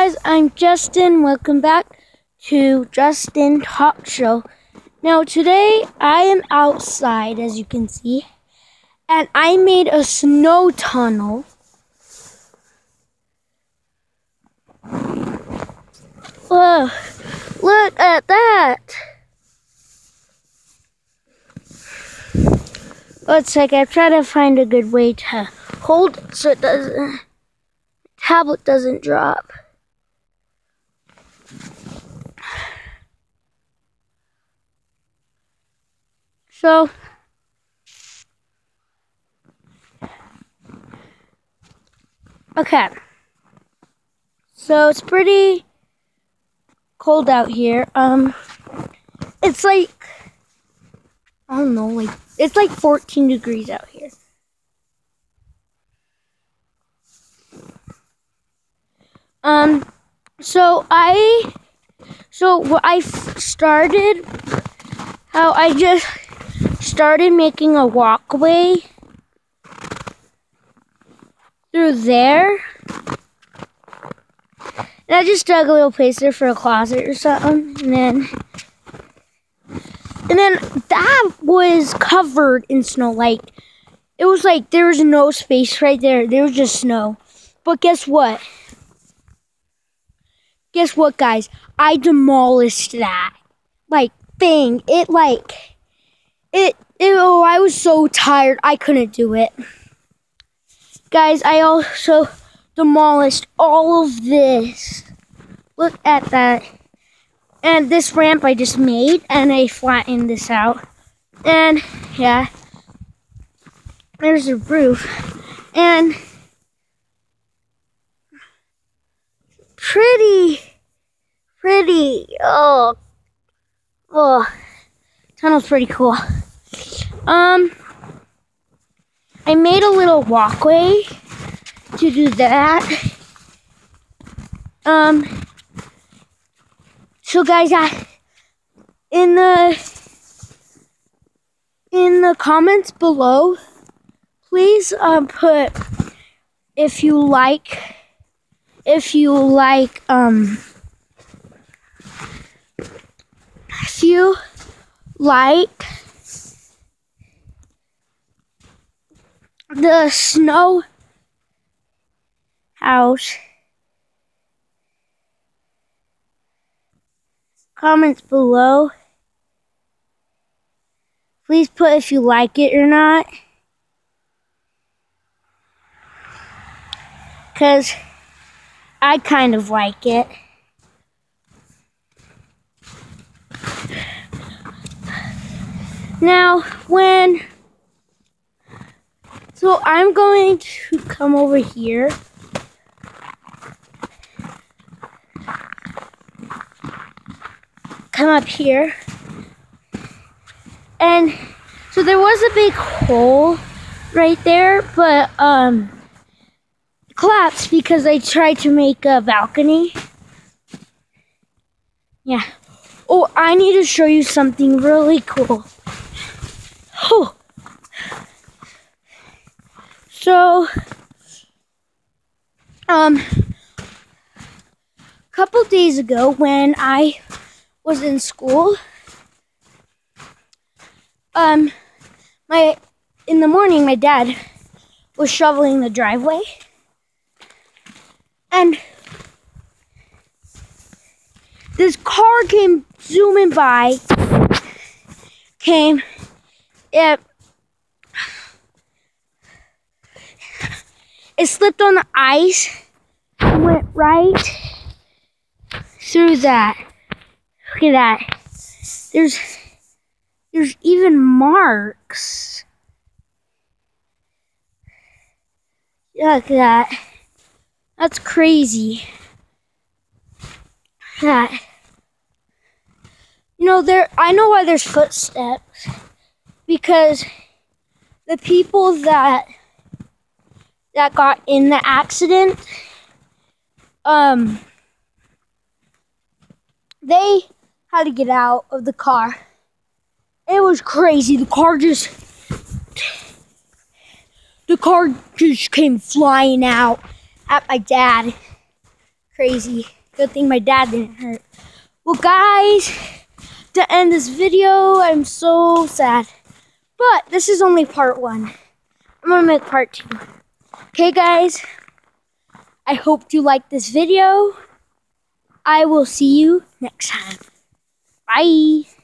guys, I'm Justin. Welcome back to Justin Talk Show. Now, today I am outside, as you can see, and I made a snow tunnel. Whoa, look at that! Let's like I'm trying to find a good way to hold so it doesn't tablet doesn't drop. So Okay. So it's pretty cold out here. Um it's like I don't know, like it's like 14 degrees out here. Um so I so what I started how I just started making a walkway through there. And I just dug a little place there for a closet or something. And then and then that was covered in snow. Like it was like there was no space right there. There was just snow. But guess what? Guess what, guys? I demolished that. Like thing. It like it, it oh I was so tired I couldn't do it. Guys, I also demolished all of this. Look at that. And this ramp I just made, and I flattened this out. And, yeah. There's a roof. And, pretty, pretty, oh, oh, tunnel's pretty cool. Um, I made a little walkway to do that. Um, so guys, I, in the in the comments below, please um, put if you like if you like um if you like the snow house comments below. Please put if you like it or not. Because I kind of like it. Now when so I'm going to come over here. Come up here. And so there was a big hole right there, but um collapsed because I tried to make a balcony. Yeah. Oh, I need to show you something really cool. Oh. So, um, a couple days ago when I was in school, um, my in the morning my dad was shoveling the driveway, and this car came zooming by, came, it It slipped on the ice and went right through that. Look at that. There's there's even marks. Look at that. That's crazy. That. You know, there I know why there's footsteps. Because the people that that got in the accident, um, they had to get out of the car. It was crazy. The car just, the car just came flying out at my dad. crazy. Good thing my dad didn't hurt. Well, guys, to end this video, I'm so sad. But this is only part one. I'm gonna make part two. Okay, guys. I hope you like this video. I will see you next time. Bye.